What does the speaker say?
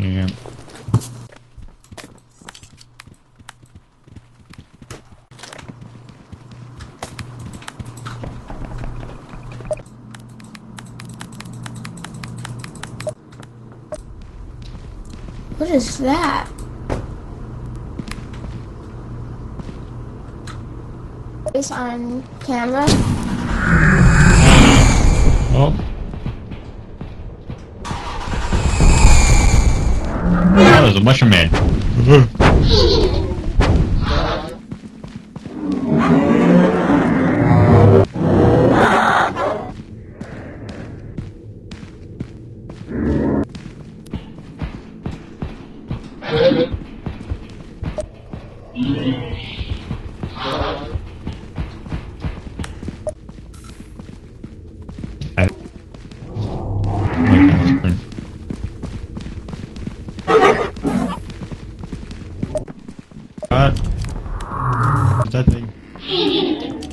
What is that? Is on camera. Oh, there's a mushroom man. What? What's that thing?